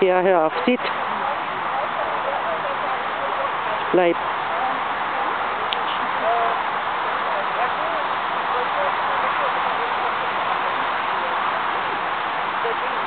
her, hör auf, sieht. Bleibt. Thank